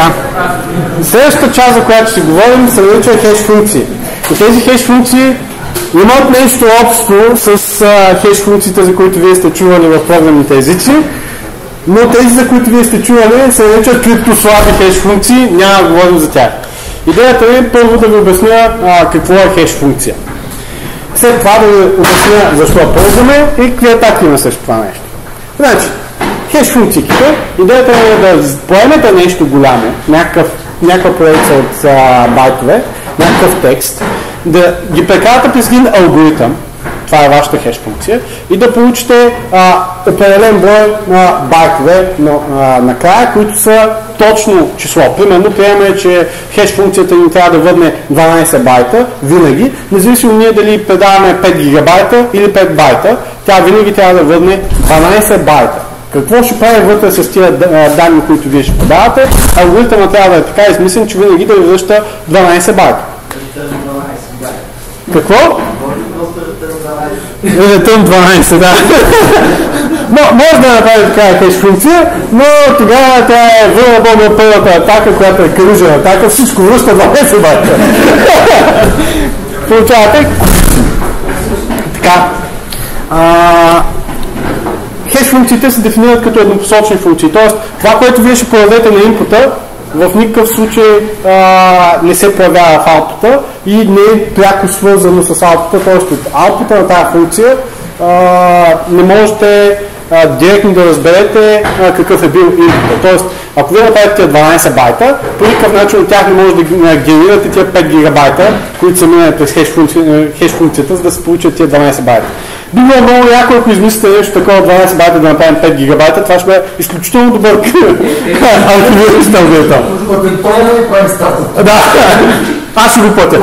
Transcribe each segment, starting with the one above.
Така. Следващата част, за която си говорим, се нарича хеш функции. И тези хеш функции имат нещо общо с хеш функциите, за които вие сте чували в програмните езици, но тези, за които вие сте чували, се наричат криптослаби хеш функции, няма да говорим за тях. Идеята е първо да ви обясня а, какво е хеш функция. След това да ви обясня защо ползваме и какви атаки има също това нещо. Значи, хеш функциите, идеята е да поемете нещо голямо, някакъв, някаква поредица от а, байтове, някакъв текст, да ги прекарате през един алгоритъм, това е вашата хеш функция, и да получите а, определен брой на байтове накрая, които са точно число. Примерно, приемаме, че хеш функцията ни трябва да върне 12 байта винаги, независимо ние дали предаваме 5 гигабайта или 5 байта, тя винаги трябва да върне 12 байта. Какво ще прави вътре с тия данни, които вие ще подавате? Алгоритъмът трябва да е така измислен, че винаги да ви връща 12 байта. Какво? Return 12, да. Но, може да направи такава хеш функция, но тогава тя е вълна на първата атака, която е кръжена атака, всичко връща 12 байта. Получавате? Така. А, хеш функциите се дефинират като еднопосочни функции. Тоест, това, което вие ще подадете на инпута, в никакъв случай а, не се появява в аутпута и не е пряко свързано с аутпута, т.е. от аутпута на тази функция а, не можете а, директно да разберете а, какъв е бил инпута. Тоест, ако вие направите тия 12 байта, по никакъв начин от тях не може да генерирате тия 5 гигабайта, които са минали през хеш, функци... хеш функцията, за да се получат тия 12 байта. Би било много яко, ако измислите нещо такова 12 байта да направим 5 гигабайта, това ще бъде изключително добър антивирус алгоритъм. Да, аз ще го платя.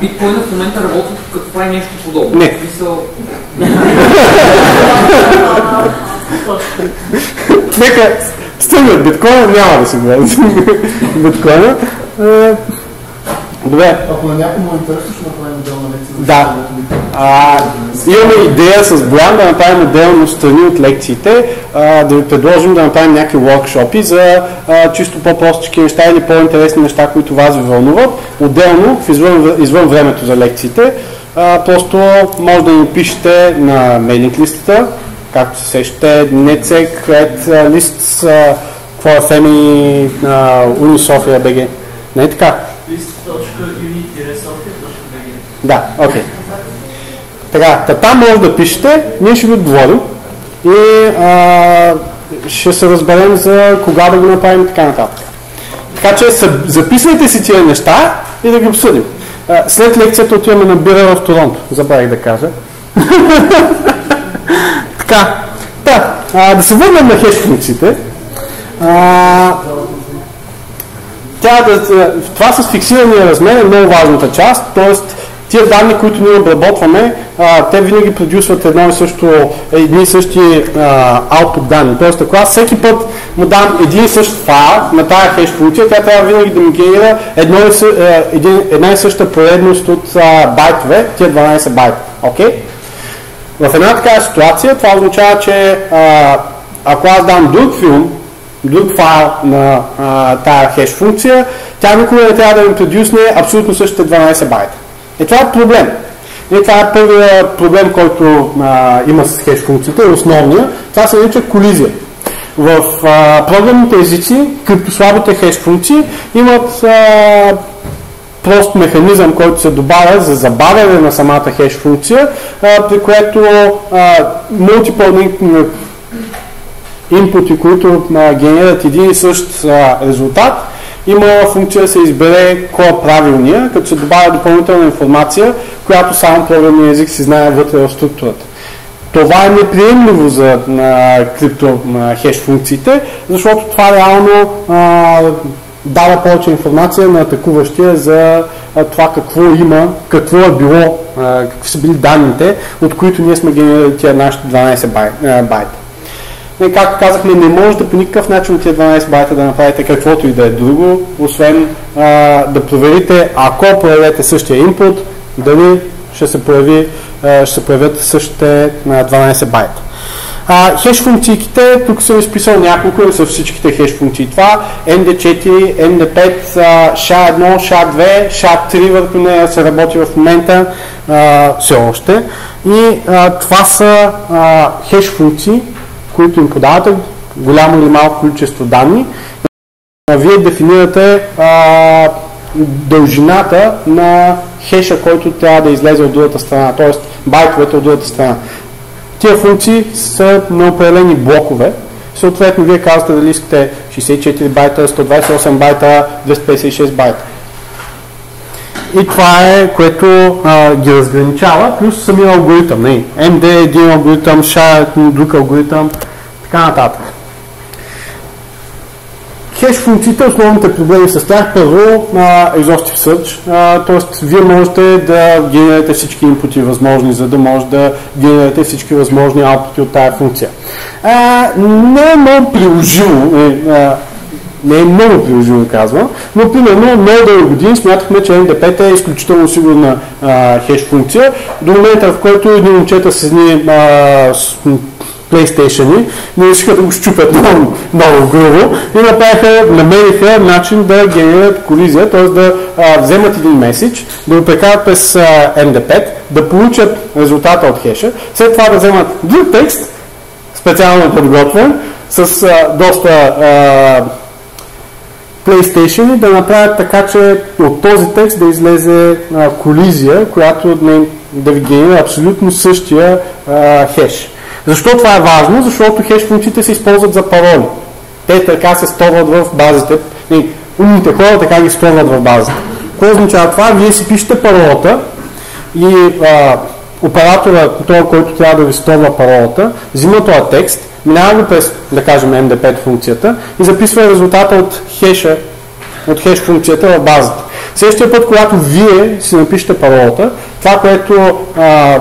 Биткоина в момента работи като прави нещо подобно. Не. Нека стигнат биткоина, няма да си говорим биткоина. Е, Добре. Ако на някой му е интересно, ще лекция. Да. А, имаме идея с Боян да направим отделно страни от лекциите, а, да ви предложим да направим някакви workshopи за а, чисто по-простички неща или по-интересни неща, които вас ви вълнуват. Отделно, в извън, извън времето за лекциите, а, просто може да ни пишете на мейлинг листата, както се сещате, NetSec, Red Lists, какво е Femi, Unisofia, BG. Не е така? Да, окей. Okay. Така, та там може да пишете, ние ще ви отговорим и а, ще се разберем за кога да го направим и така нататък. Така че записвайте си тия неща и да ги обсъдим. А, след лекцията отиваме на бира в Торонто, забравих да кажа. така, да, а, да се върнем на хеш функциите. А, това с фиксирания размер е много важната част, т.е. тия данни, които ние обработваме, а, те винаги продюсват едно и също, едни и същи output данни. Тоест, ако аз всеки път му дам един и същ файл на тази хеш функция, тя трябва винаги да ми генерира едно и съ, един, една и съща поредност от а, байтове, тия 12 байта. Okay? В една такава ситуация това означава, че а, ако аз дам друг филм, друг файл на а, тая хеш функция, тя никога не трябва да ми продюсне абсолютно същите 12 байта. И това е проблем. И това е първият проблем, който а, има с хеш функцията, основния. Това се нарича колизия. В а, програмните езици, криптослабите хеш функции имат а, прост механизъм, който се добавя за забавяне на самата хеш функция, а, при което multiple инпути, които а, генерират един и същ а, резултат, има функция да се избере кой е правилния, като се добавя допълнителна информация, която само програмния език си знае вътре в структурата. Това е неприемливо за на, крипто на хеш функциите, защото това реално а, дава повече информация на атакуващия за а, това какво има, какво е било, а, какви са били данните, от които ние сме генерирали тия нашите 12 бай, а, байта. И както казахме, не можете по никакъв начин от тия 12 байта да направите каквото и да е друго, освен а, да проверите, ако проявете същия инпут, дали ще се, появи, а, ще се появят същите на 12 байта. А, хеш функциите, тук съм изписал няколко, са всичките хеш функции. Това MD4, MD5, SHA-1, SHA-2, SHA-3 върху нея се работи в момента а, все още. И а, това са а, хеш функции, които им подавате голямо или малко количество данни. Вие дефинирате а, дължината на хеша, който трябва да излезе от другата страна, т.е. байтовете от другата страна. Тия функции са на определени блокове. Съответно, вие казвате дали искате 64 байта, 128 байта, 256 байта. И това е, което а, ги разграничава, плюс самия алгоритъм. Не, MD е един алгоритъм, SHA е друг алгоритъм, така нататък. Хеш функциите, основните проблеми с тях, първо, а, exhaustive search, т.е. вие можете да генерирате всички инпути възможни, за да може да генерирате всички възможни output от тази функция. А, не е много приложимо, а, не е много приложимо, казвам, но примерно много дълго години смятахме, че NDP е изключително сигурна а, хеш функция, до момента в който едни момчета с едни PlayStation но искаха да го щупят много, много грубо и направиха, намериха начин да генерират колизия, т.е. да а, вземат един меседж, да го прекарат през а, MD5, да получат резултата от хеша, след това да вземат друг текст, специално подготвен, с а, доста а, PlayStation да направят така, че от този текст да излезе а, колизия, която да, да ви генерира абсолютно същия а, хеш. Защо това е важно? Защото хеш функциите се използват за пароли. Те така се сторват в базите. умните хора така ги сторват в базите. Какво означава това? Вие си пишете паролата и а, оператора, този, който трябва да ви сторва паролата, взима този текст, минава го през, да кажем, MD5 функцията и записва резултата от хеша, от хеш функцията в базата. Следващия път, когато вие си напишете паролата, това, което а,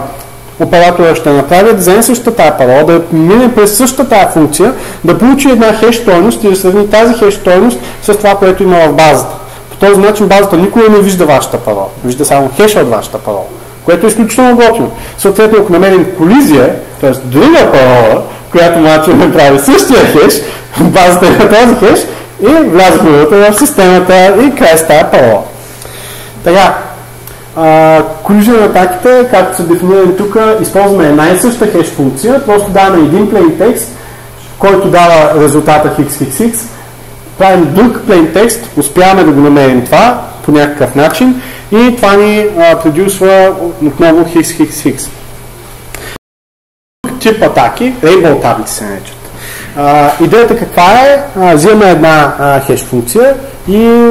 оператора ще направи, да вземе същата тази парола, да мине през същата тази функция, да получи една хеш стойност и да сравни тази хеш стойност с това, което има в базата. По този начин базата никога не вижда вашата парола, вижда само хеша от вашата парола, което е изключително готино. Съответно, ако намерим колизия, т.е. друга парола, която може да направи същия хеш, базата е на този хеш и влязохме в системата и край с тази парола. Така, Collision атаките, както са дефинирани тук, използваме една и съща хеш функция, просто даваме един plain text, който дава резултата XXX, правим друг plain text, успяваме да го намерим това по някакъв начин и това ни продюсва отново XXX. Тип атаки, rainbow таблици се наричат. Идеята каква е? Uh, взимаме една хеш функция и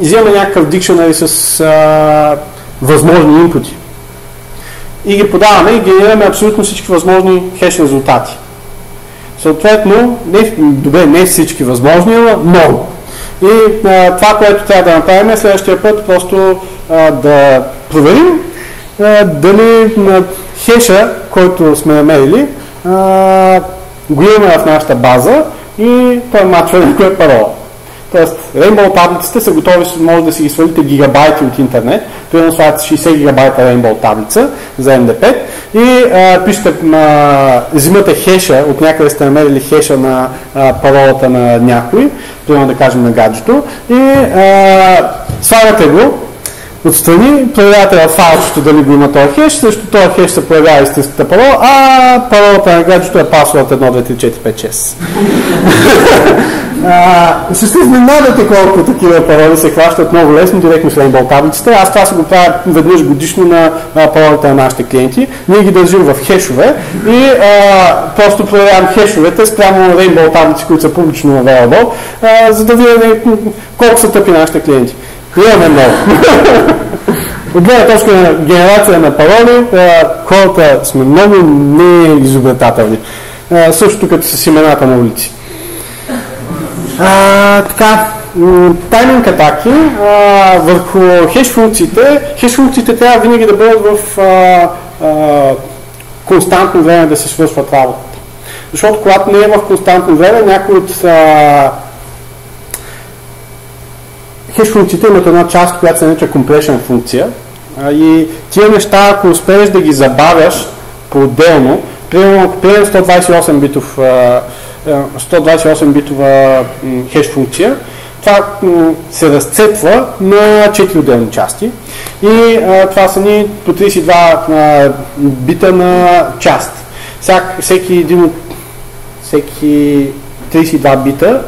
взимаме някакъв дикшенери с а, възможни инпути и ги подаваме и генерираме абсолютно всички възможни хеш резултати. Съответно, не, добре, не всички възможни, но много. И а, това, което трябва да направим е следващия път просто а, да проверим а, дали на хеша, който сме намерили, а, го имаме в нашата база и той мачва някоя парола. Тоест, Rainbow таблиците са готови, може да си ги свалите гигабайти от интернет. Примерно слагате 60 гигабайта Rainbow таблица за MD5 и а, пишете, а, взимате хеша, от някъде сте намерили хеша на а, паролата на някой, примерно да кажем на гаджето, и а, слагате го, отстрани, проверявате в файлчето дали го има този хеш, също този хеш се появява истинската парола, а паролата на гаджето е пасворд 1, 2, 3, 4, 5, 6. ще се изненадате колко такива пароли се хващат много лесно, директно с Rainbow таблицата. Аз това се го правя веднъж годишно на паролите на нашите клиенти. Ние ги държим в хешове и а, просто проверявам хешовете спрямо Rainbow таблици, които са публично available, а, за да видим колко са тъпи нашите клиенти. Имаме много. От гледна точка на генерация на пароли, хората сме много неизобретателни. Също като с имената на улици. А, така, тайминг атаки а, върху хеш функциите. Хеш функциите трябва винаги да бъдат в а, а, константно време да се свършват работата. Защото когато не е в константно време, някои от а, хеш функциите имат една част, която се нарича compression функция. И тия неща, ако успееш да ги забавяш по-отделно, примерно, ако приемем 128 битов, а, а, 128 битова хеш функция, това се разцепва на 4 отделни части и а, това са ни по 32 а, бита на част. Всяк, всеки един от всеки 32 бита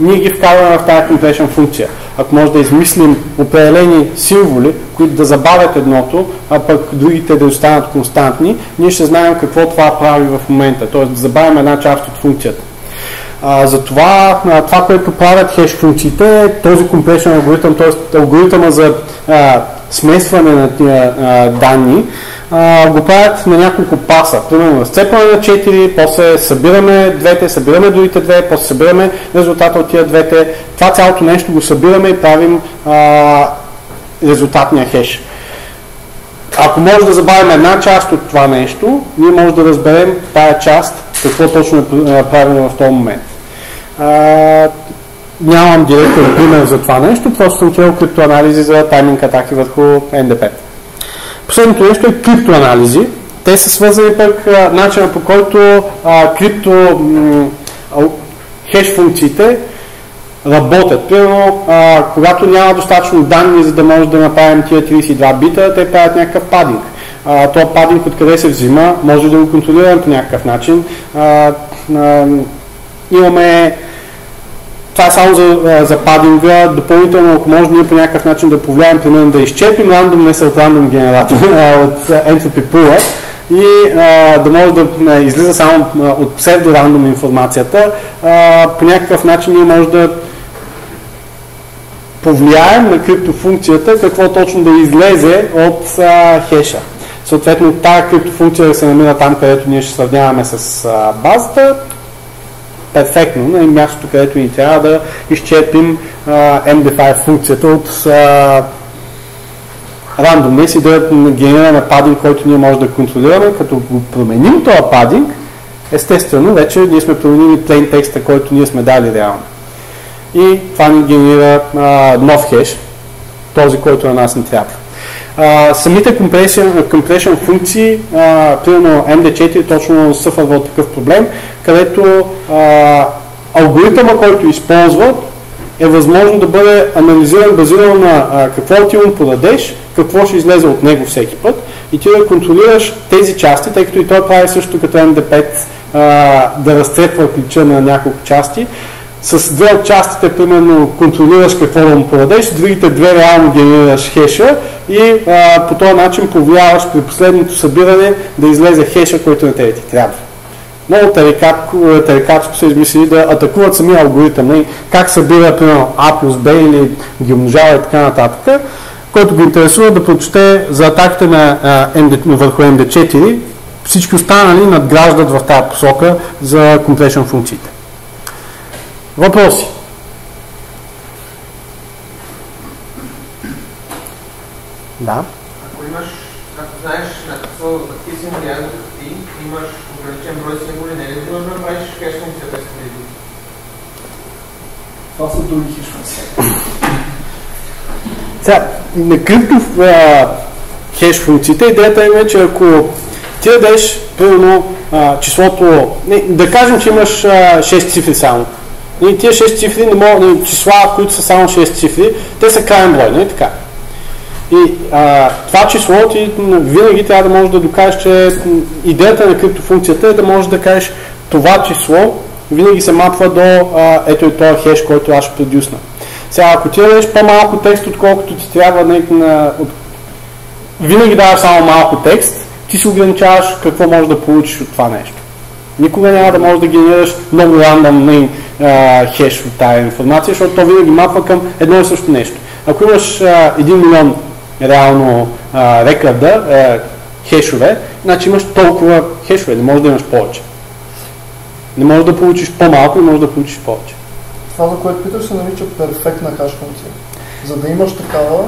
ние ги вкарваме в тази compression функция. Ако може да измислим определени символи, които да забавят едното, а пък другите да останат константни, ние ще знаем какво това прави в момента, т.е. да забавим една част от функцията. Затова това, което правят хеш функциите този compression алгоритъм, т.е. алгоритъма за а, смесване на тия а, данни, а, го правят на няколко паса. Примерно разцепване на 4, после събираме двете, събираме другите две, после събираме резултата от тия двете. Това цялото нещо го събираме и правим а, резултатния хеш. Ако може да забавим една част от това нещо, ние може да разберем тая част, какво точно е правилно в този момент. А, нямам директен пример за това нещо, просто съм чел криптоанализи за тайминг атаки върху NDP. Последното нещо е криптоанализи. Те са свързани пък начина по който а, крипто м, хеш функциите работят. Примерно, а, когато няма достатъчно данни, за да може да направим тия 32 бита, те правят някакъв падинг. А, този падинг откъде се взима, може да го контролираме по някакъв начин. А, а, имаме това е само за, за падинга. Допълнително, ако може ние по някакъв начин да повлияем, примерно да изчепим рандомнес от рандом генератор, от entropy pool и а, да може да излиза само от псевдорандом информацията, а, по някакъв начин ние може да повлияем на криптофункцията какво точно да излезе от а, хеша. Съответно, тази криптофункция да се намира там, където ние ще сравняваме с а, базата, перфектно на мястото, където ни трябва да изчерпим MD5 функцията от randomness и да генерираме падинг, който ние може да контролираме, като го променим този падинг, естествено, вече ние сме променили plain текста, който ние сме дали реално. И това ни генерира нов хеш, този, който на нас не трябва. А, самите compression, функции, а, примерно MD4 точно съфърва от такъв проблем, където а, алгоритъма, който използват, е възможно да бъде анализиран базирано на а, какво ти му подадеш, какво ще излезе от него всеки път и ти да контролираш тези части, тъй като и той прави също като MD5 а, да разцепва ключа на няколко части, с две от частите, примерно, контролираш какво да му подадеш, другите две реално генерираш хеша и а, по този начин повлияваш при последното събиране да излезе хеша, който на тебе ти трябва. Много тарикатско са измислили да атакуват самия алгоритъм, не? Нали? как събира, примерно, А плюс Б или ги умножава и така нататък, който го интересува да прочете за атаките на, а, MD, върху MD4, всички останали надграждат в тази посока за compression функциите. Въпроси? Да. Ако имаш, ако знаеш на какво, какви символи ти, имаш ограничен брой символи, не е ли да направиш хеш функция без преди? Това са други хеш функции. Сега, на крипто хеш функциите, идеята е, че ако ти дадеш, примерно, числото, не, да кажем, че имаш а, 6 цифри само, и тия 6 цифри не могат, нали, числа, които са само 6 цифри, те са крайен брой, нали така? И а, това число ти винаги трябва да можеш да докажеш, че идеята на криптофункцията е да можеш да кажеш това число винаги се мапва до а, ето и този хеш, който аз ще продюсна. Сега, ако ти дадеш по-малко текст, отколкото ти трябва, на, на, от, винаги даваш само малко текст, ти се ограничаваш какво можеш да получиш от това нещо. Никога няма да можеш да генерираш много рандом хеш от тази информация, защото то винаги мапва към едно и също нещо. Ако имаш а, 1 милион реално а, рекорда, а, хешове, значи имаш толкова хешове, не можеш да имаш повече. Не можеш да получиш по-малко, не можеш да получиш повече. Това, за което питаш, се нарича перфектна хаш функция. За да имаш такава,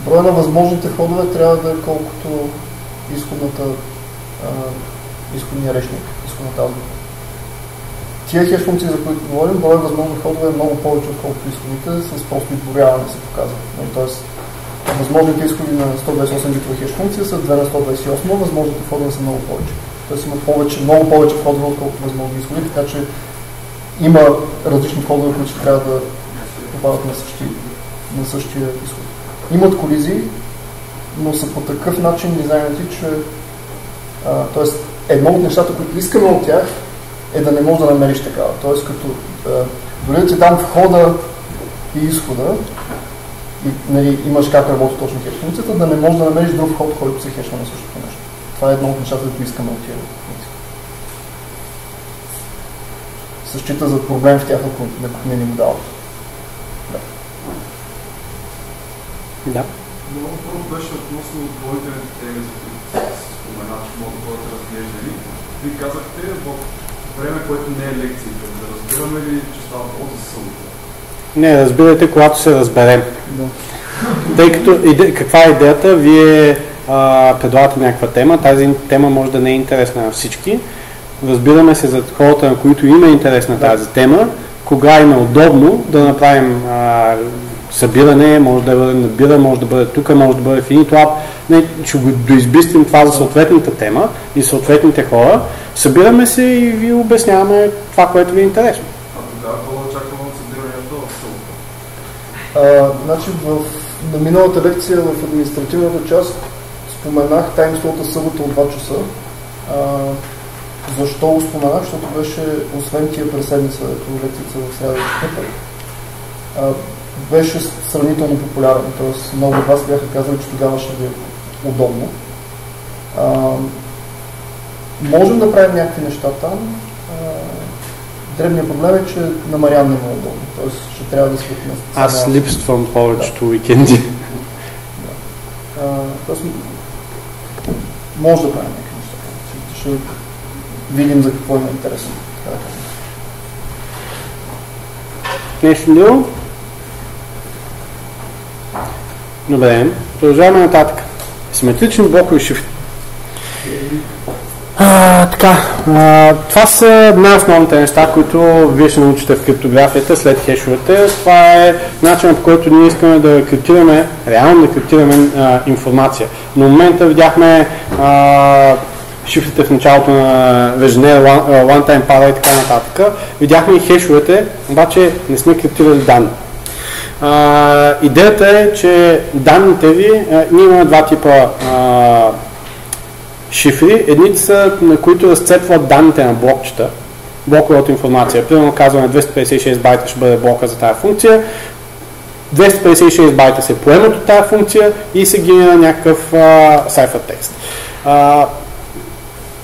броя на възможните ходове трябва да е колкото изходната, а, изходния речник, изходната азбука. Тия хеш функции, за които говорим, броя възможни ходове е много повече, отколкото изходите, с просто изборяване се показва. Нали, тоест, възможните изходи на 128 битова хеш функция са 2 на 128, възможните ходове са много повече. Тоест има повече, много повече входове, отколкото възможни изходи, така че има различни входове, които трябва да попадат на същия, на същия изход. Имат колизии, но са по такъв начин дизайнати, че а, тоест, едно от нещата, които искаме от тях е да не можеш да намериш такава. Тоест, като а, дори да ти дам входа и изхода, и нали, имаш как работи точно хеш функцията, да не можеш да намериш друг вход, който се хешва на същото нещо. Това е едно от нещата, които искаме от тях. Се счита за проблем в тях, ако не ни го дават. Да. Да. Много въпрос беше относно допълнителните теми, за които спомена, че могат да бъдат разглеждани. Вие казахте в време, което не е лекцията. Да разбираме ли, че става въпрос за събота? Не, разбирайте, когато се разберем. Да. Тъй като, иде, каква е идеята? Вие а, предлагате някаква тема, тази тема може да не е интересна на всички. Разбираме се за хората, на които има интерес на тази тема, кога им е удобно да направим а, събиране, може да бъде набира, може да бъде тук, може да бъде в Init Не, ще го доизбистим това за съответната тема и съответните хора. Събираме се и ви обясняваме това, което ви е интересно. А тогава какво да очакваме от събирането в значи в, на миналата лекция в административната част споменах таймслота събота от 2 часа. А, защо го споменах? Защото беше, освен тия през седмица, лекцията в и четвъртък, беше сравнително популярен. Тоест, много от вас бяха казали, че тогава ще ви е удобно. А, можем да правим някакви неща там. А, дребният проблем е, че на Мариан не е удобно. Тоест, ще трябва да свикне. Аз липствам повечето да. уикенди. Да. А, тоест, може да правим някакви неща. Ще, ще видим за какво има интересно. Нещо друго? Добре, продължаваме нататък. Симетрични блокови шифри. А, така, а, това са най-основните неща, които вие ще научите в криптографията след хешовете. Това е начинът по който ние искаме да криптираме, реално да криптираме а, информация. На момента видяхме а, шифрите в началото на Vegenaire, One-Time Para и така нататък. Видяхме и хешовете, обаче не сме криптирали данни. А, идеята е, че данните ви, а, ние имаме два типа а, шифри. Едните са, на които разцепват данните на блокчета, блокове от информация. Примерно казваме 256 байта ще бъде блока за тази функция. 256 байта се поемат от тази функция и се генера някакъв сайфър текст. А,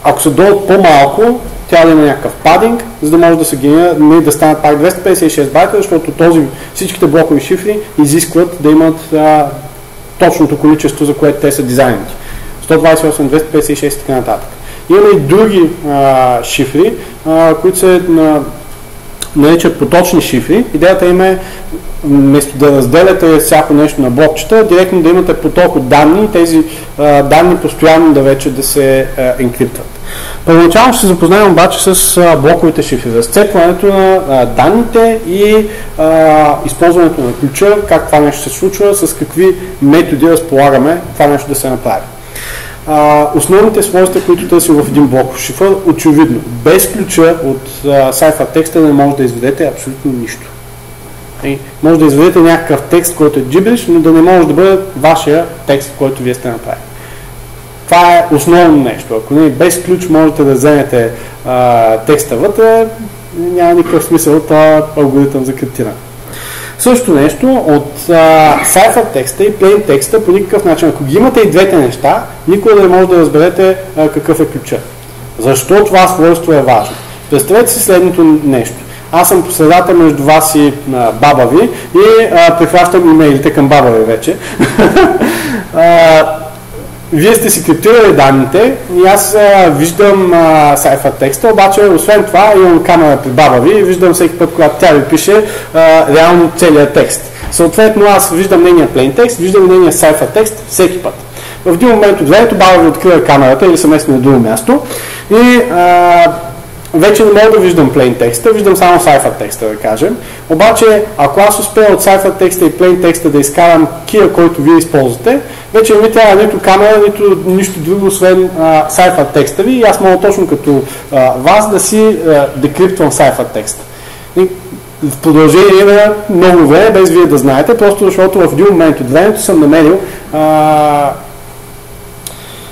ако се долу по-малко, трябва да има някакъв падинг, за да може да се генерира, не да станат пак 256 байта, защото този, всичките блокови шифри изискват да имат а, точното количество, за което те са дизайнати. 128, 256 и така нататък. Имаме и други а, шифри, а, които се на, наричат поточни шифри. Идеята им е вместо да разделяте всяко нещо на блокчета, директно да имате поток от данни и тези а, данни постоянно да вече да се а, енкриптват. Първоначално ще се запознаем обаче с блоковите шифри, разцепването на данните и а, използването на ключа, как това нещо се случва, с какви методи разполагаме това нещо да се направи. А, основните свойства, които търси в един блоков шифър, очевидно, без ключа от сайфа текста не може да изведете абсолютно нищо. И може да изведете някакъв текст, който е джибриш, но да не може да бъде вашия текст, който вие сте направили. Това е основно нещо. Ако не без ключ можете да вземете а, текста вътре, няма никакъв смисъл от алгоритъм за криптиране. Също нещо от сайфър текста и plain текста по никакъв начин. Ако ги имате и двете неща, никога не може да разберете а, какъв е ключа. Защо това свойство е важно? Представете си следното нещо. Аз съм посредата между вас и а, баба ви и а, прихващам имейлите към баба ви вече. а, вие сте си криптирали данните и аз а, виждам сайфа текста, обаче освен това имам камера при баба ви и виждам всеки път, когато тя ви пише а, реално целият текст. Съответно аз виждам нейния plain текст, виждам нейния сайфа текст всеки път. В един момент от времето баба ви открива камерата или се мести на друго място и а, вече не мога да виждам plain текста, виждам само cipher текста, да кажем. Обаче, ако аз успея от cipher текста и plain текста да изкарам кия, който вие използвате, вече не ми трябва нито камера, нито нищо друго, освен а, cipher текста ви и аз мога точно като а, вас да си а, декриптвам cipher текста. И в продължение на много време, без вие да знаете, просто защото в един момент от времето съм намерил а,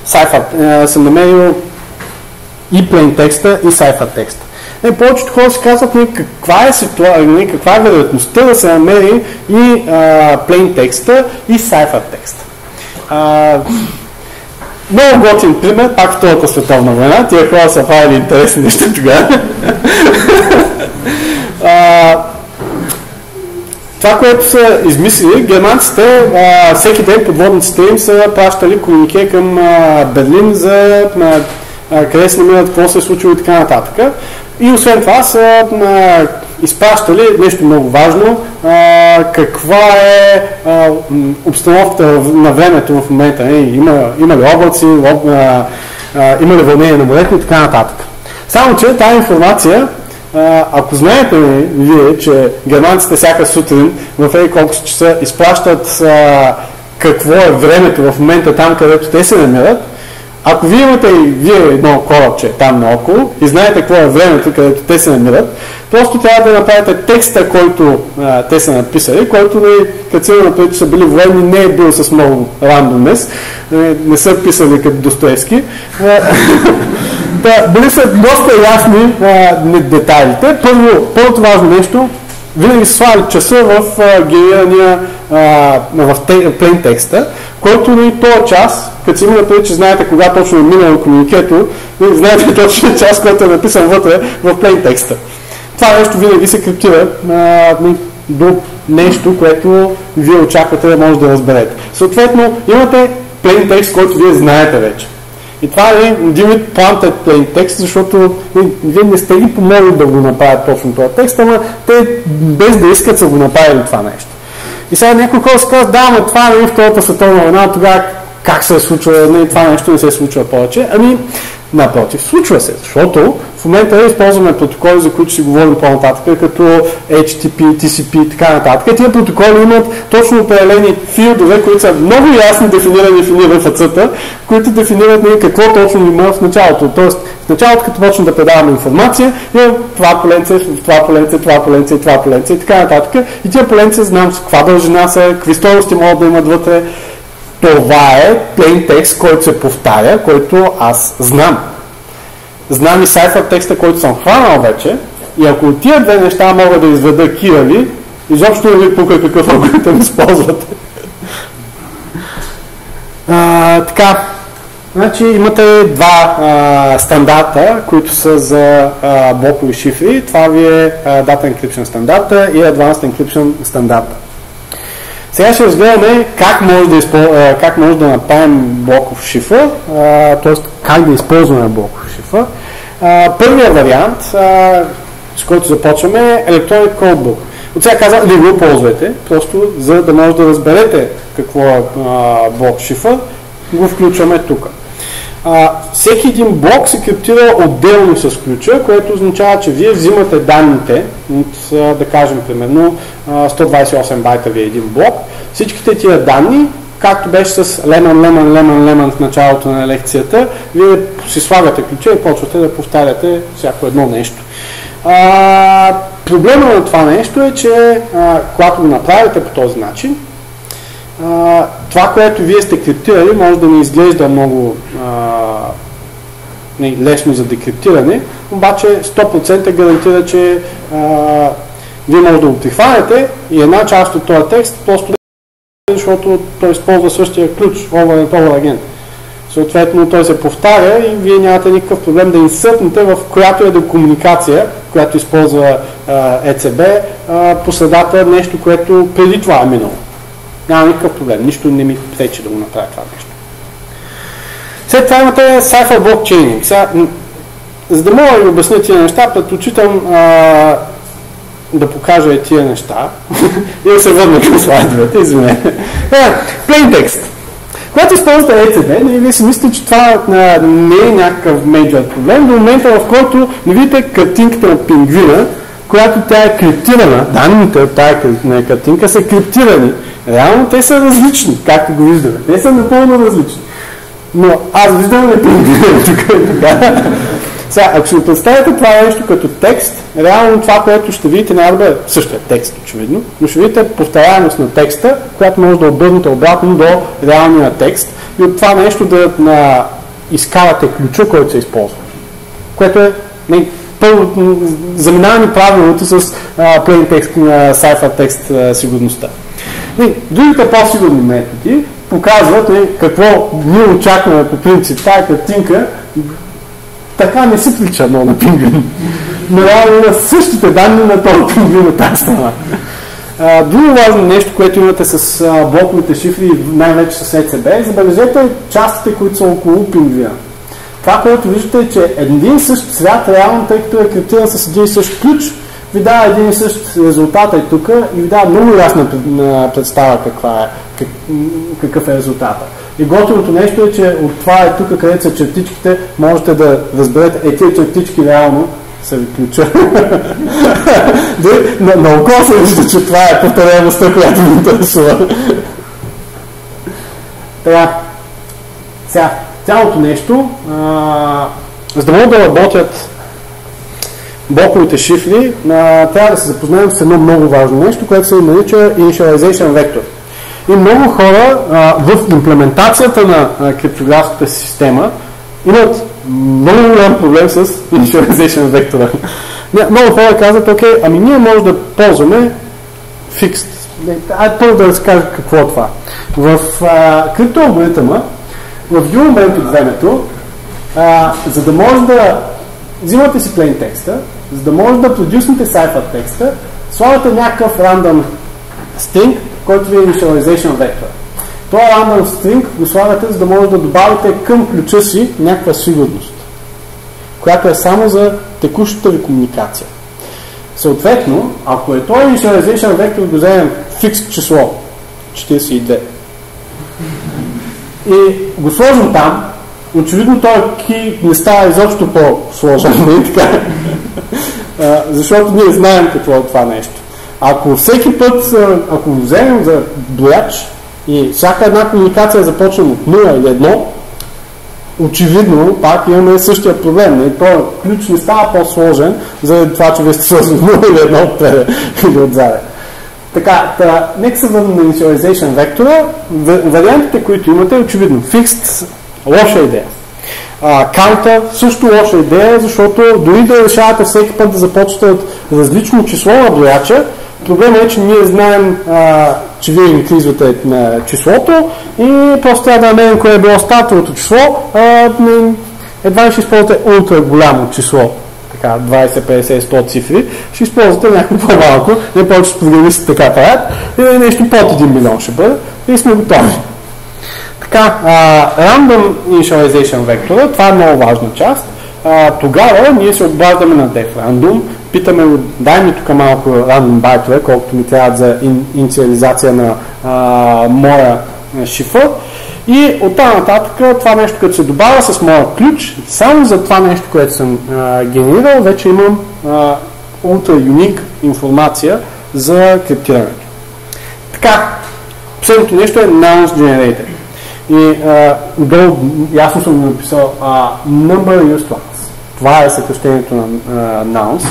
cipher, съм намерил и plain текста, и cipher текста. Е, повечето хора си казват нали, каква е ситуация, каква е вероятността да се намери и а, plain текста и cipher текста. А, много готин пример, пак Втората световна война, тия хора са правили интересни неща тогава. това, което са измислили, германците а, всеки ден подводниците им са пращали комунике към а, Берлин за а, къде се намират, какво се е случило и така нататък. И освен това са а, изпращали нещо много важно, а, каква е а, обстановката на времето в момента. Не, има, има ли облаци, об, а, а, има ли вълнение на морето и така нататък. Само, че тази информация ако знаете вие, че германците всяка сутрин в ей колко часа изплащат а, какво е времето в момента там, където те се намират, ако вие имате и вие едно корабче там наоколо и знаете какво е времето, където те се намират, просто трябва да направите текста, който а, те са написали, който не, като цяло че са били военни, не е бил с много рандомнес, не, не са писали като Достоевски. Да, били са доста ясни а, детайлите. Първо, първото важно нещо, винаги слали часа в генерирания в плейн текста, който ни този час, като си има да че знаете кога точно е минало комуникето, знаете точно час, който е написан вътре в плейн текста. Това нещо винаги се криптира а, до нещо, което вие очаквате да може да разберете. Съответно, имате плейн текст, който вие знаете вече. И това е един вид planted plain текст, защото вие не сте ги помогли да го направят точно този текст, ама те без да искат са го направили това нещо. И сега някой хора се казва, да, но това е Втората световна война, тогава как се е случва, не, това нещо не се случва повече. Ами, напротив, случва се, защото в момента използваме протоколи, за които си говорим по-нататък, като HTTP, TCP и така нататък. Тия протоколи имат точно определени филдове, които са много ясно дефинирани в NFC-та, които дефинират нали, какво точно има в началото. Тоест, в началото, като почнем да предаваме информация, има това поленце, това поленце, това поленце, това поленце и така нататък. И тия поленце знам с каква дължина са, какви стойности могат да имат вътре. Това е plain текст, който се повтаря, който аз знам знам и сайфър текста, който съм хванал вече, и ако от тия две неща мога да изведа кирави, изобщо не ви пука какъв алгоритъм използвате. а, така, значи имате два а, стандарта, които са за блокови шифри. Това ви е а, Data Encryption стандарта и Advanced Encryption стандарта. Сега ще разгледаме как може да, изпол... как може да направим блоков шифър, т.е. как да използваме блоков шифър. Първият вариант, с който започваме е Electronic Codebook. От сега казвам, не го ползвайте, просто за да може да разберете какво е блок шифър, го включваме тук. А, всеки един блок се криптира отделно с ключа, което означава, че вие взимате данните от, да кажем, примерно 128 байта ви е един блок. Всичките тия данни, както беше с Lemon, Lemon, Lemon, Lemon в началото на лекцията, вие си слагате ключа и почвате да повтаряте всяко едно нещо. А, проблема на това нещо е, че а, когато го направите по този начин, това, което вие сте криптирали, може да не изглежда много а, не, лесно за декриптиране, обаче 100% гарантира, че а, вие може да го прихванете и една част от този текст просто защото той използва същия ключ, over and over again. Съответно, той се повтаря и вие нямате никакъв проблем да инсъртнете в която е до комуникация, която използва а, ЕЦБ, а, по средата нещо, което преди това е минало. Няма никакъв проблем. Нищо не ми пречи да го направя това нещо. След това имате Cypher Blockchain. Сега, за да мога да ви обясня тия неща, предпочитам а, да покажа и тия неща и да се върна към слайдовете, извинете. Plain text. Когато използвате ECB, нали, вие си мислите, че това не е някакъв мейджор проблем, до момента в който не видите картинката на пингвина, която тя е криптирана, данните от тази кри- картинка са криптирани. Реално те са различни, както го виждаме. Те са напълно различни. Но аз виждам не пингвина тук и така. Сега, ако си представите това нещо като текст, реално това, което ще видите, няма да бъде същия текст, очевидно, но ще видите повторяемост на текста, която може да обърнете обратно до реалния текст и от това нещо да на, изкарате ключа, който се използва. Което е не, първо, заминаваме правилото с а, plain text, а, cipher текст а, сигурността. И, другите по-сигурни методи показват е, какво ние очакваме по принцип. Тая картинка така не се прилича много на пингвин. Но има същите данни на този пингвин от тази страна. Друго важно нещо, което имате с блоковите шифри, най-вече с ECB, забележете частите, които са около пингвина. Това, което виждате е, че един същ цвят, реално, тъй като е криптиран с един и същ ключ, ви дава един и същ резултат и тук и ви дава много ясна пред- на представа каква е, какъв е резултата. И готиното нещо е, че от това е тук, където са чертичките, можете да разберете, е тези чертички реално са ви ключа. На, на око се вижда, че това е повторяемостта, която ви интересува. Така, сега, цялото нещо, а, за да могат да работят блоковите шифри, а, трябва да се запознаем с едно много важно нещо, което се нарича Initialization Vector. И много хора а, в имплементацията на а, криптографската система имат много голям проблем с Initialization Vector. Много хора казват, окей, ами ние може да ползваме. Не, Айде първо да разкажа какво е това. В криптоалгоритъма, в един момент от времето, а, за да може да взимате си plain текста, за да може да продюснете cipher текста, слагате някакъв random string, който ви е initialization vector. Това random string го слагате, за да може да добавите към ключа си някаква сигурност, която е само за текущата ви комуникация. Съответно, ако е този initialization vector го вземем фикс число 42 и го сложим там, очевидно този ки не става изобщо по-сложен, нали така? Защото ние знаем какво е това нещо. Ако всеки път, ако го вземем за брояч и всяка една комуникация започне от 0 или 1, очевидно пак имаме същия проблем. Нали? Този ключ не става по-сложен, заради това, че вие сте сложили 0 или 1 отпред или отзаде. Така, та, нека се върнем на initialization вектора. Вариантите, които имате, очевидно, fixed, лоша идея. А, counter, също лоша идея, защото дори да решавате всеки път да започвате от различно число на брояча, проблемът е, че ние знаем, а, че вие инкризвате на числото и просто трябва да намерим кое е било стартовото число. А, едва ще използвате ултра голямо число така 20, 50, 100 цифри, ще използвате някакво по-малко, не повече програмисти така правят, и нещо под 1 милион ще бъде и сме готови. Така, а, Random Initialization вектора, това е много важна част. А, тогава ние се обаждаме на def random, питаме го, дай ми тук малко random байтове, колкото ми трябва за ин, инициализация на а, моя шифър. И оттам нататък това нещо, като се добавя с моя ключ, само за това нещо, което съм а, генерирал, вече имам а, ultra unique информация за криптирането. Така, последното нещо е nonce generated. И а, долу ясно съм написал а, number used once. Това е съкръщението на а, nonce.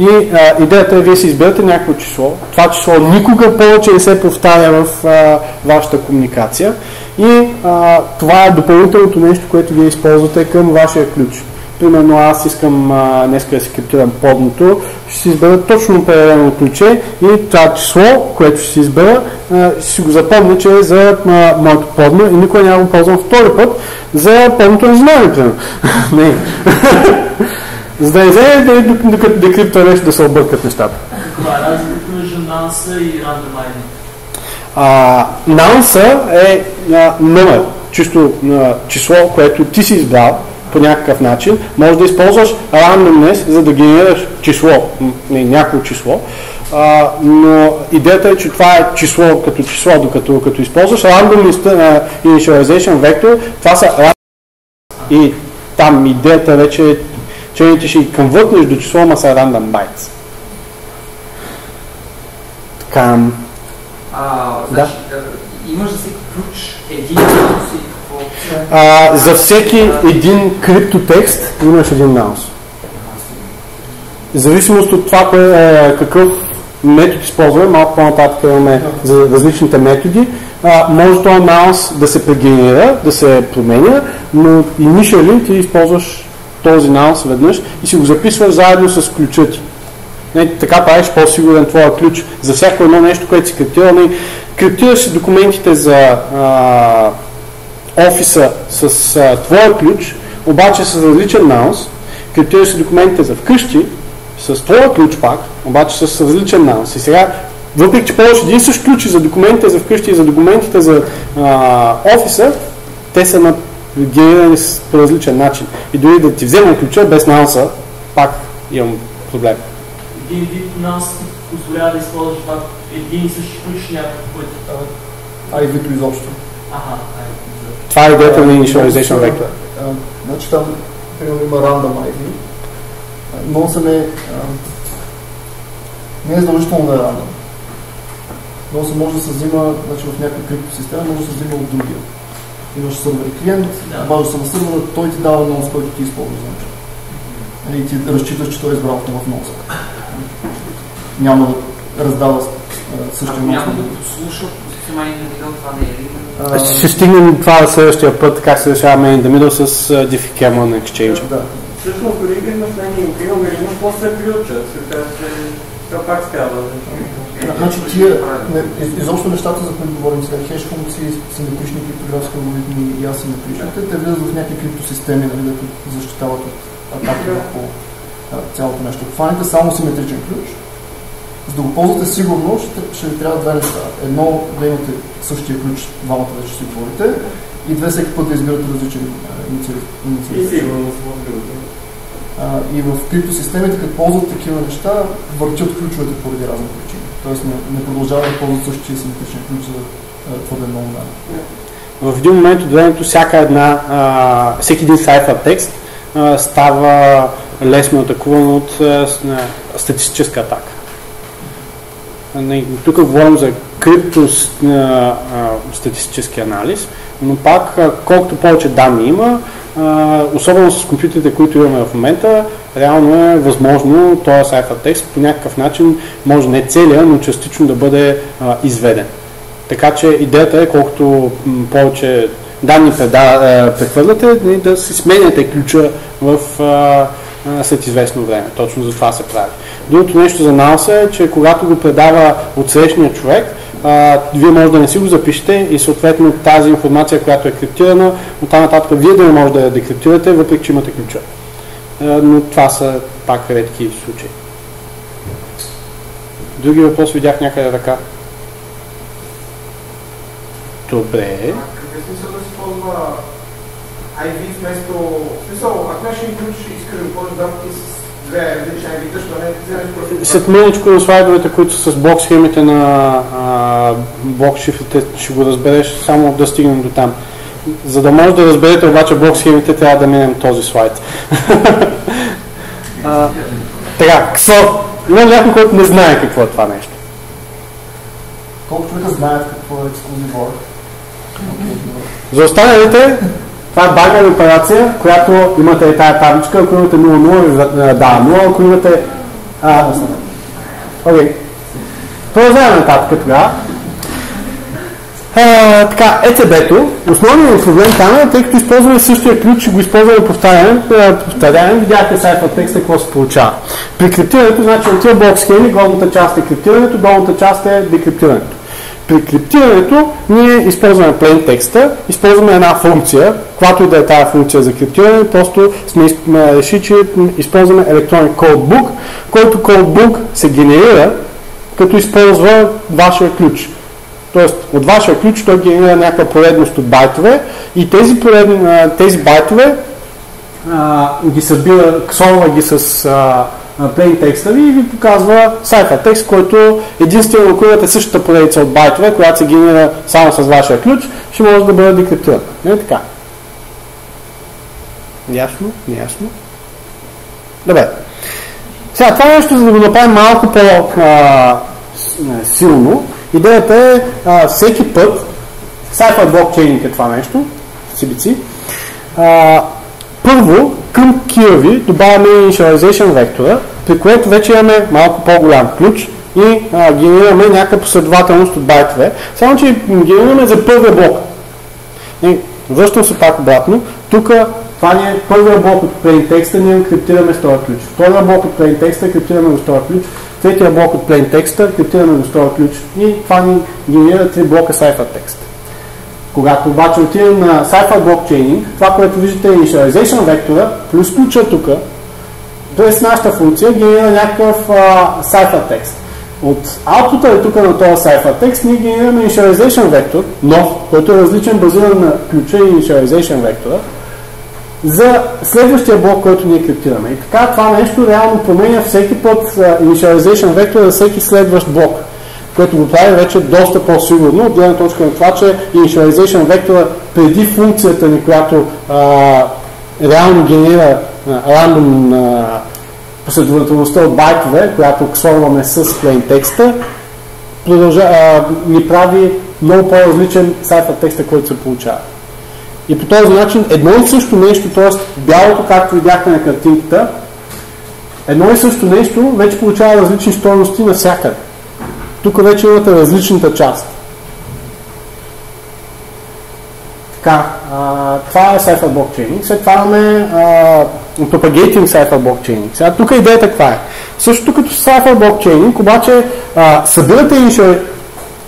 И а, идеята е вие си изберете някакво число. Това число никога повече не се повтаря в а, вашата комуникация. И а, това е допълнителното нещо, което вие използвате към вашия ключ. Примерно аз искам а, днес да си криптирам подното, ще си избера точно определено ключе и това число, което ще си избера, ще си го запомня, че е за а, моето подно и никога няма го ползвам втори път за подното ми, примерно. За да вземе да, докато декриптора нещо да се объркат нещата. Каква е разликата между нанса и рандомайна? А, нанса е а, номер, чисто а, число, което ти си избрал по някакъв начин. Може да използваш randomness, за да генерираш число, не, някакво число, а, но идеята е, че това е число като число, докато като използваш random list, initialization vector, това са и там идеята вече е, че ти ще ги конвъртнеш до число, ама са random bytes. Така, А, Да. значи, а, имаш за всеки ключ един ключ и какво? а, за всеки един криптотекст имаш един наус. В зависимост от това кое, е, какъв метод използваме, малко по-нататък имаме за различните методи, а, може този наус да се прегенерира, да се променя, но initially ти използваш този наус веднъж и си го записваш заедно с ключа ти. Не, така правиш по-сигурен твоя ключ за всяко едно нещо, което си криптирал. Не, криптираш си документите за а, офиса с а, твоя ключ, обаче с различен наус. Криптираш си документите за вкъщи с твоя ключ пак, обаче с различен наус. И сега, въпреки че ползваш един същ ключ и за документите за вкъщи и за документите за а, офиса, те са на генерирани с- по различен начин. И дори да ти взема ключа без науса, пак имам проблем. Един вид нас ти позволява да използваш това един и същи ключ някакъв път. А и изобщо. Аха. Това е идеята на Initialization Vector. А, Значи там, примерно, има random ID. Но се не, не е задължително да е random. Но се може да се взима, значи в някаква криптосистема може да се взима от другия. Имаш сървър и клиент, Да. обажда се на сървъра, той ти дава нос, който ти използваш. Значи. И ти разчиташ, че той е избрал в носа. Няма да раздава същия Ако нос. някой да послуша, не това не е Ще стигнем това следващия път, как се решава Main in the Middle с uh, Diffie Cameron Exchange. Да. Всъщност дори най-ним имаме ли имаш после ключа, че това пак става. Значи тия, не, из- изобщо нещата, за които говорим сега, хеш функции, симетрични криптографски алгоритми и асиметричните, те влизат в някакви криптосистеми, нали, да защитават от атаки върху цялото нещо. Хваните само симетричен ключ. За да го ползвате сигурно, ще, ще ви трябва две неща. Едно, да имате същия ключ, двамата вече си говорите, и две всеки път да избирате различен инициатив. И в. А, и в криптосистемите, като ползват такива неща, въртят ключовете поради разни причини. Тоест не, не продължават да ползват същия симетричен ключ за твърде много данни. В един момент от времето всяка една, а, всеки един сайфър текст а, става лесно атакуван от а, статистическа атака. Тук говорим за крипто статистически анализ, но пак колкото повече данни има, особено с компютрите, които имаме в момента, реално е възможно този сайфър текст по някакъв начин, може не целия, но частично да бъде а, изведен. Така че идеята е колкото повече данни прехвърляте, нали, да си сменяте ключа в, а, след известно време. Точно за това се прави. Другото нещо за науса е, че когато го предава от срещния човек, а, вие може да не си го запишете и съответно тази информация, която е криптирана, от там нататък вие да не може да я декриптирате, въпреки че имате ключа. Но това са пак редки случаи. Други въпрос видях някъде така. Добре. Какъв смисъл да се ползва IV вместо... Смисъл, ако един ключ и искаш да два пъти с След на слайдовете, които са с блок схемите на а, блок шифрите, ще го разбереш само да стигнем до там. За да може да разберете обаче блок схемите, трябва да минем този слайд. а, така, КСО. Има някой, който не знае какво е това нещо? Колко човека знаят какво е ексклюзив? За останалите, това е багана операция, която имате и тая табличка, ако имате 0-0, да, 0, ако имате... А, Окей. Продължаваме нататък тогава. Така, ЕЦБ-то, основният проблем там е, тъй като използваме същия ключ и го използваме повтаряне, повтаряне, видяхте сайфа текста какво се получава. При криптирането, значи от тия блок схеми, горната част е криптирането, долната част е декриптирането. При криптирането ние използваме plain текста, използваме една функция, която и да е тази функция за криптиране, просто сме решили, че използваме Electronic Codebook, който codebook се генерира, като използва вашия ключ. Тоест, от вашия ключ той генерира някаква поредност от байтове и тези, поредни, а, тези байтове а, ги събира, ксовва ги с а, plain текста ви и ви показва cipher текст, който единствено ако имате същата поредица от байтове, която се генерира само с вашия ключ, ще може да бъде декриптирана. Не е така? Ясно? Неясно? Добре. Сега, това нещо, за да го направим малко по-силно, идеята е а, всеки път, Cypher блокчейнинг е това нещо, CBC, а, първо към ви добавяме initialization вектора, при което вече имаме малко по-голям ключ и а, генерираме някаква последователност от байтове, само че генерираме за първия блок. И, връщам се пак обратно. Тук това ни е първия блок от plain текста, ние криптираме с този ключ. Втория блок от plain текста криптираме го с този ключ. Третия блок от plain текста криптираме го с този ключ. И това ни генерира три блока cipher текст. Когато обаче отидем на Blockchaining, това, което виждате е initialization вектора, плюс ключа тук, т.е. нашата функция генерира някакъв uh, Cypher текст. От output е тук на този Cypher текст ние генерираме initialization вектор, нов, който е различен, базиран на ключа и initialization вектора, за следващия блок, който ние криптираме. И така това нещо реално променя всеки път initialization вектор за всеки следващ блок което го прави вече доста по-сигурно от гледна точка на това, че initialization вектора преди функцията ни, която а, реално генерира рандом последователността от байтове, която ксорваме с plain текста, продължа, а, ни прави много по-различен сайфът текста, който се получава. И по този начин едно и също нещо, т.е. бялото, както видяхте на картинката, едно и също нещо вече получава различни стоености навсякъде. Тук вече имате различната част. Така, а, това е Cypher Blockchain. След това имаме Propagating Cypher Blockchain. Сега тук идеята каква е? Същото като Cypher Blockchain, обаче а, събирате initial,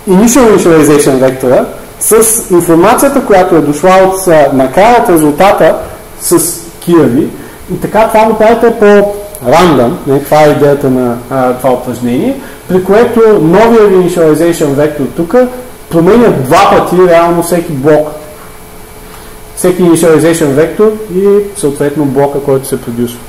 initial initialization вектора с информацията, която е дошла от накрая от резултата с кияви и така това го правите по рандъм, това е идеята на а, това упражнение, при което новия initialization вектор тук променя два пъти реално всеки блок. Всеки initialization вектор и съответно блока, който се продюсва.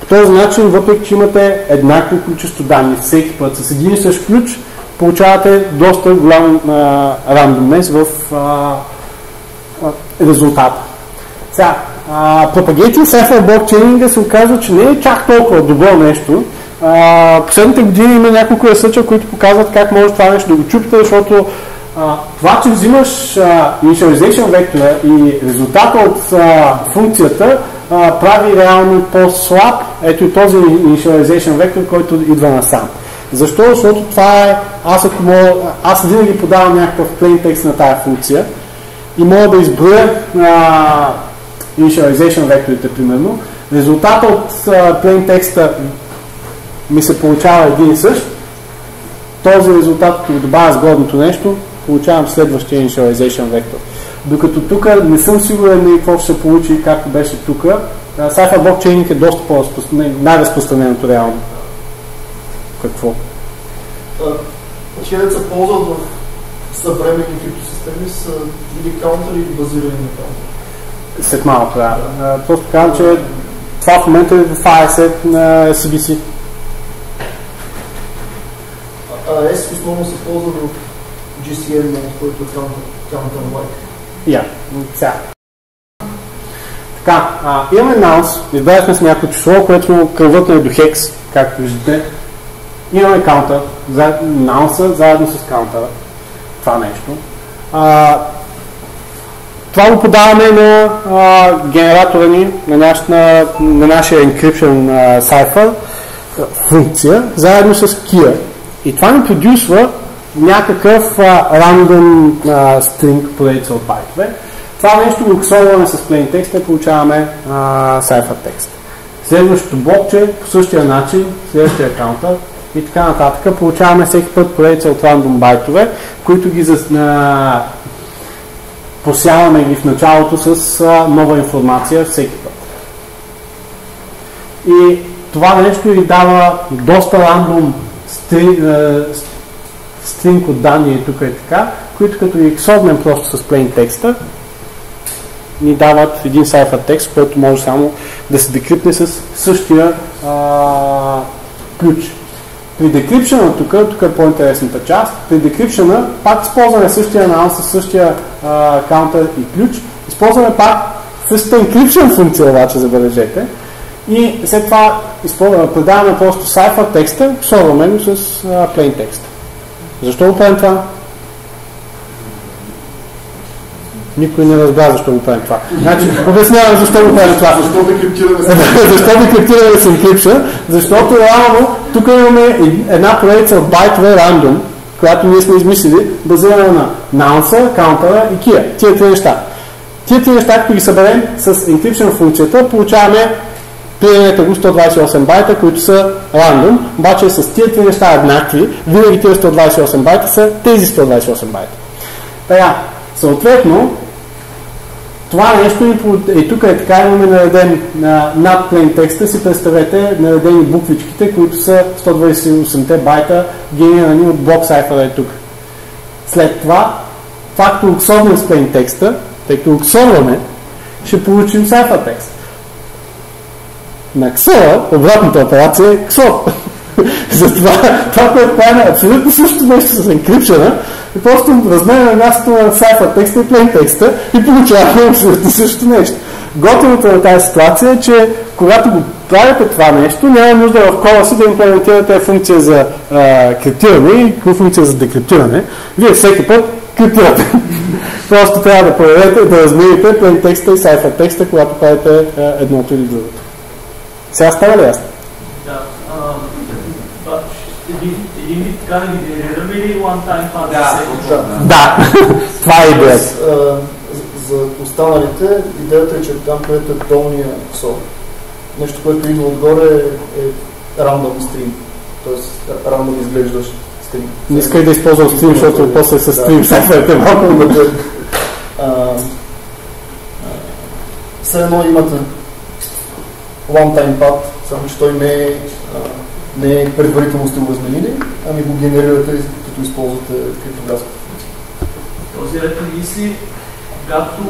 По този начин, въпреки че имате еднакво количество данни всеки път с един и същ ключ, получавате доста голям рандомнес в а, резултата. Сега, Propagating Cypher блокчейнинга се оказва, че не е чак толкова добро нещо, а, последните години има няколко ресърча, които показват как може това нещо да го чупите, защото а, това, че взимаш а, initialization вектора и резултата от а, функцията а, прави реално по-слаб ето и този initialization вектор, който идва насам. Защо? Защото това е, аз ако мога, аз винаги подавам някакъв plain текст на тази функция и мога да изброя а, initialization векторите, примерно. Резултата от plain текста ми се получава един и същ, този резултат, като добавя сгодното нещо, получавам следващия initialization вектор. Докато тук не съм сигурен и какво ще се получи, както беше тук. Cypher блокчейнинг е доста по-разпространен, най-разпространеното реално. Какво? Тия се ползват в съвременни криптосистеми са или каунтери, или базирани на каунтери. След малко, да. Просто казвам, че това в момента е в ASF на CBC. AES основно се ползва в GCM, който е counter-like. Я, сега. Така, а, имаме nonce, избрали с някакво число, което кръвът е до хекс, както виждате. Имаме counter, за, nonce заедно с counter, това нещо. А, това го подаваме на а, генератора ни, на, наш, на, на нашия encryption а, cipher функция, заедно с KIA. И това ни продюсва някакъв рандом стринг поредица от байтове. Това нещо го ксоваме с plain text и получаваме а, cipher текст. Следващото блокче по същия начин, следващия каунтър и така нататък. Получаваме всеки път поредица от рандом байтове, които ги а, посяваме ги в началото с а, нова информация всеки път. И това нещо ви дава доста рандом стринг от данни тук и така, които като ги ксорнем просто с plain текста, ни дават един сайфър текст, който може само да се декрипне с същия а, ключ. При decryption тук, тук е по-интересната част, при decryption пак използваме същия анализ с същия каунтер и ключ, използваме пак същата encryption функция обаче, забележете, и след това предаваме просто cipher текста, псоваме с а, plain текст. Защо го правим това? Никой не разбра защо го правим това. Значи, обяснявам защо го правим това. Защо да криптираме защо да криптираме с encryption? Защото реално тук имаме една поредица от байтове рандом, която ние сме измислили, базирана на наунса, каунтера и кия. Тия три неща. Тия три неща, като ги съберем с encryption функцията, получаваме приемете го 128 байта, които са рандом, обаче с тия три неща еднакви, винаги тези 128 байта са тези 128 байта. Така, съответно, това нещо и, и тук е така, имаме нареден на, над plain текста, си представете наредени буквичките, които са 128 байта, генерирани от блок сайфера е тук. След това, факто оксорваме с plain текста, тъй като оксорваме, ще получим сайфер текст. На ксора, обратната операция е ксор. Затова това, което правим е абсолютно също нещо с енкрипшена, и просто разменяме мястото на сайфа текста и plain текста и получаваме абсолютно също нещо. Готовото на тази ситуация е, че когато го правите това нещо, няма нужда в кола си да имплементирате функция за а, криптиране и функция за декриптиране. Вие всеки път криптирате. Просто трябва да проверете, да размените plain текста и сайфа текста, когато правите едното или другото. Сега става ли ясно? Да. а, вид така да ги генерираме или one time pass? Да, Да. Да, това е идеята. За- останалите, идеята е, че там, където е долния ксор, нещо, което идва отгоре е, е рандом стрим. Тоест, рандом изглеждаш стрим. Не искай да използвам стрим, защото после с стрим сайферите малко Да. А, а, Все едно имате one-time pad, само че той не е, а, не е предварително сте го разменили, ами го генерирате, като използвате криптографска функция. Този ред на мисли, когато,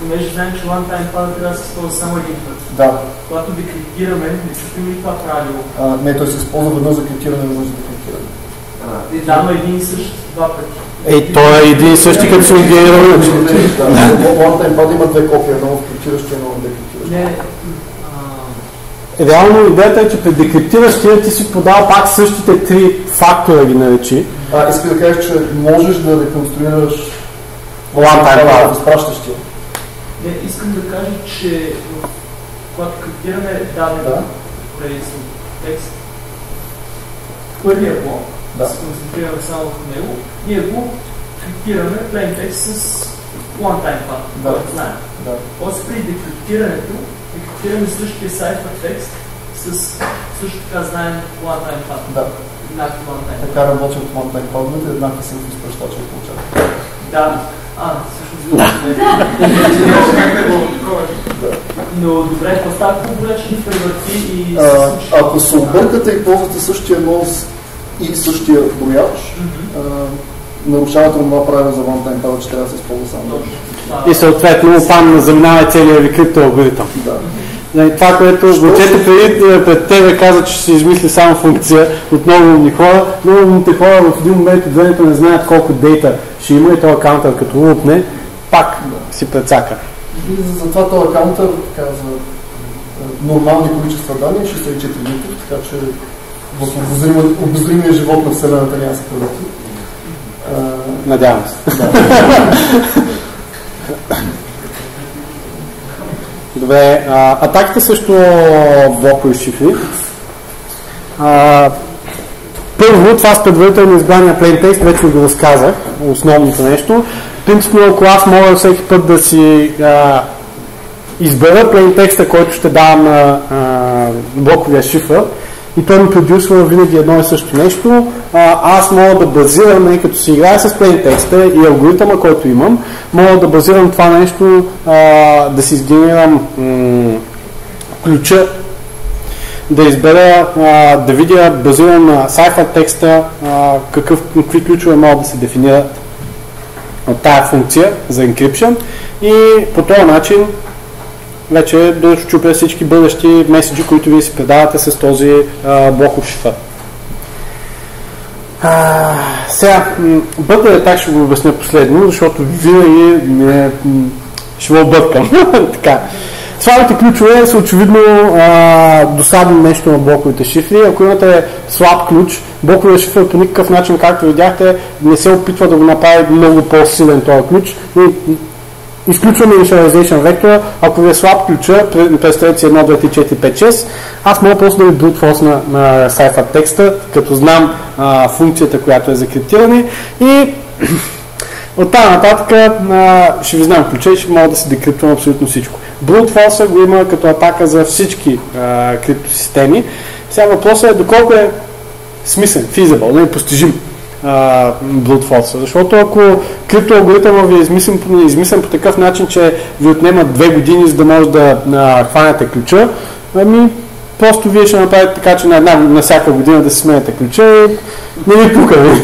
понеже знаем, че one time pass трябва да се използва само един път. Да, Когато декриптираме, не чувстваме ли това правило? а, не, той се използва веднъж за криптиране, веднъж за декриптиране. Да, но един и същ два пъти. Ей, той е един и същи, като съм генерирал иначе. Да, one-time pad има две копия, едно в криптиращо и едно в декриптиращо. Не, Реално идеята е, че при декриптиращия ти си подал пак същите три фактора ги наречи. А, иска да кажеш, че можеш да реконструираш One-time pad. изпращащия. не, искам да кажа, че когато криптираме даден Да. от текст, първия блок, Да. се концентрираме само в него, ние го криптираме plain text с one time path, Да. който знаем. Да. После при декриптирането, декриптираме същия cipher текст с също така знаем one time path. Да. Еднакво one time path. Така работят one-time падовете, еднакви са в изпращача и получател. Да. А, всъщност Но добре, какво става, ако болеч ни превърти и ако се объркате и ползвате същия нос и същия брояч, нарушавате това правило за one-time пада, че трябва да се използва само И съответно там заминава целият ви криптоалгоритъм. Да. Нали, Това, което момчето преди е, пред тебе каза, че ще се измисли само функция от много умни хора, много умните хора в един момент от времето не знаят колко дейта ще има и този каунтър като лупне, пак си прецака. И за- затова този каунтър така, за а, нормални количества данни е 64 литра, така че в обозримия живот на Вселената няма да се. А, Надявам се. Добре, а, атаките също блокови шифри. А, първо, това с предварително избрания plain text, вече го разказах, основното нещо. Принципно, ако аз мога всеки път да си а, избера plain текста, който ще давам на блоковия шифър, и той ми продюсва винаги едно и също нещо, а, аз мога да базирам, нали, като си играя с plain текста и алгоритъма, който имам, мога да базирам това нещо, а, да си изгенерирам м- ключа, да избера, а, да видя базиран на cipher текста, а, какъв, какви ключове могат да се дефинират от тая функция за encryption и по този начин вече да щупя всички бъдещи меседжи, които вие си предавате с този а, блоков шифър. А, сега, бъде так ще го обясня последно, защото винаги не, ще го объркам. така. Слабите ключове са очевидно а, досадно нещо на блоковите шифри. Ако имате слаб ключ, блоковия шифър по никакъв начин, както видяхте, не се опитва да го направи много по-силен този ключ. И, изключваме initialization вектора, ако ви е слаб ключа, представете си 1, 2, 3, 4, 5, 6, аз мога просто да ви brute на, на сайфа текста, като знам а, функцията, която е за криптиране и от тази нататък а, ще ви знам ключа и ще мога да си декриптвам абсолютно всичко. Brute force го има като атака за всички криптосистеми. Сега въпросът е доколко е смислен, feasible, е постижим force. Защото ако криптоалгоритъма ви е измислен, измислен по такъв начин, че ви отнема две години, за да може да а, хванете ключа, ами просто вие ще направите така, че на, една, на всяка година да си сменяте ключа и не ви пука.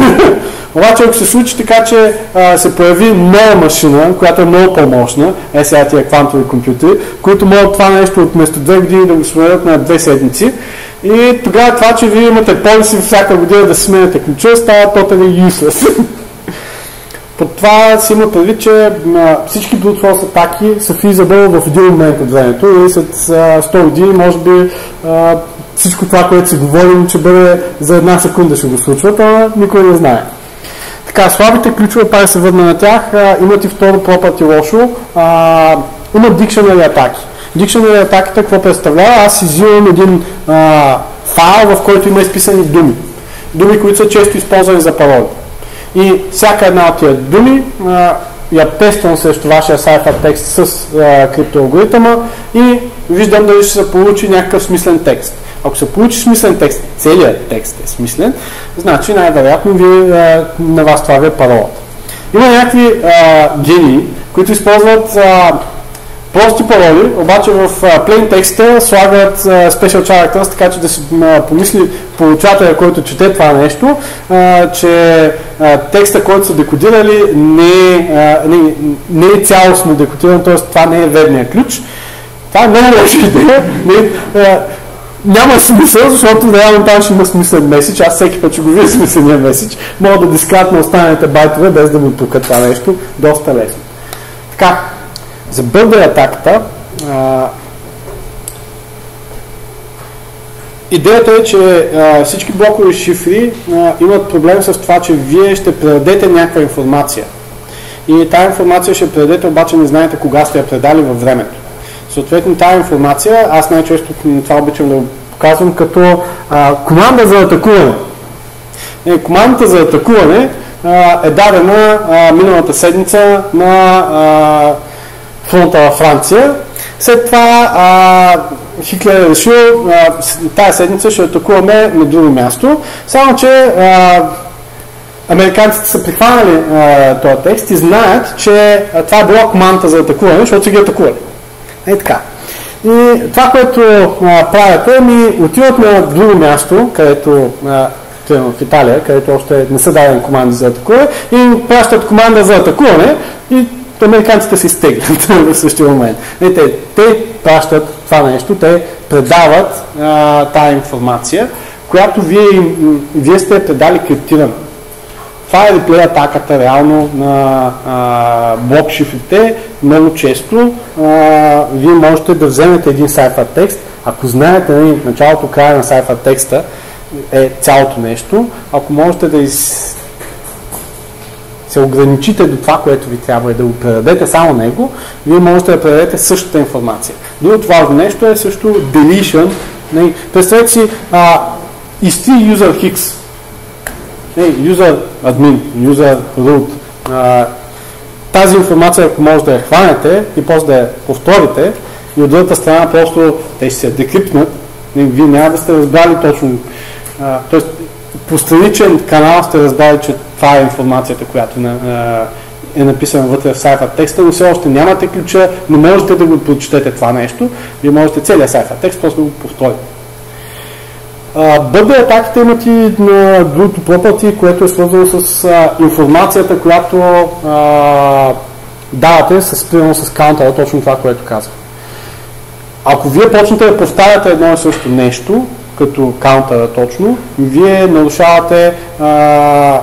Обаче ако се случи така, че а, се появи нова машина, която е много по-мощна, е сега тия квантови компютри, които могат това нещо от вместо две години да го сменят на две седмици, и тогава това, че вие имате полиси всяка година да сменяте ключа, става totally useless. По това си има предвид, че всички brute force атаки са feasible в един момент от времето и след 100 години може би всичко това, което си говорим, че бъде за една секунда ще го случват, а никой не знае. Така, слабите ключове, пак се върна на тях, имат и второ property лошо, а, имат dictionary атаки. Dictionary атаката какво представлява? Аз изимам един а, файл, в който има изписани думи. Думи, които са често използвани за пароли. И всяка една от тия думи а, я тествам срещу вашия сайфер текст с криптоалгоритъма и виждам дали ще се получи някакъв смислен текст. Ако се получи смислен текст, целият текст е смислен, значи най-вероятно ви, а, на вас това ви е паролата. Има някакви а, гении, които използват а, прости пароли, обаче в plain текста слагат special characters, така че да си помисли получателя, който чете това нещо, че текста, който са декодирали, не е, не, не е цялостно декодиран, т.е. това не е верният ключ. Това е много лоша идея. Няма смисъл, защото реално там ще има смислен меседж. Аз всеки път ще го видя смисления меседж. Мога да дискат на останалите байтове, без да му пука това нещо. Доста лесно. Така, за бърдър атаката а, идеята е, че а, всички блокови шифри а, имат проблем с това, че вие ще предадете някаква информация. И тази информация ще предадете, обаче не знаете кога сте я предали във времето. Съответно тази информация, аз най-често това обичам да го показвам като а, команда за атакуване. Е, командата за атакуване а, е дадена а, миналата седмица на а, фронта във Франция. След това а, Хитлер е решил, тази седмица ще атакуваме на друго място. Само, че а, американците са прихванали а, този текст и знаят, че а, това е била команда за атакуване, защото са ги атакували. Е така. И това, което а, правят е, ми отиват на друго място, където в Италия, където още не са дадени команди за атакуване, и пращат команда за атакуване и американците се изтеглят в същия момент. Не, те, те пращат това нещо, те предават а, тая информация, която вие, вие сте предали криптирана. Това е реплей атаката реално на а, блок шифрите. Много често а, вие можете да вземете един сайфер текст, ако знаете нали, началото, края на сайфер текста е цялото нещо, ако можете да из, се ограничите до това, което ви трябва и да го предадете само него, вие можете да предадете същата информация. Другото важно нещо е също deletion. Представете си а, изтри user hix, user admin, user root. А, тази информация, ако може да я хванете и после да я повторите, и от другата страна просто те ще се декриптнат, вие няма да сте разбрали точно. Тоест, по страничен канал сте разбрали, че това е информацията, която е написана вътре в сайфа текста, но все още нямате ключа, не можете да го прочетете това нещо, вие можете целият сайфа текст просто да го повторите. Бъде атаките имат и на другото property, което е свързано с а, информацията, която а, давате с, примерно с каунтера, точно това, което казах. ако вие почнете да повтаряте едно и също нещо, като каунтера точно, вие нарушавате а,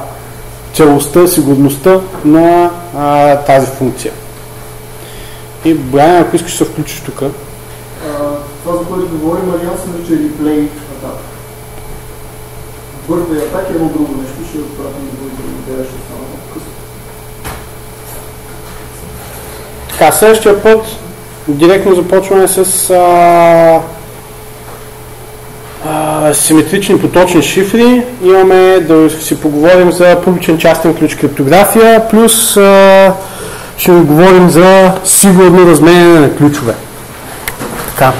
целостта, сигурността на а, тази функция. И Брайан, ако искаш се включиш тук. Това, за което говорим, Алиан се нарича реплей атака. Бърта и атака е едно друго нещо, ще отпратим до друго идея, ще стане много късно. Така, следващия път директно започваме с а, а, симетрични поточни шифри. Имаме да си поговорим за публичен частен ключ криптография, плюс а, ще говорим за сигурно разменяне на ключове. Така.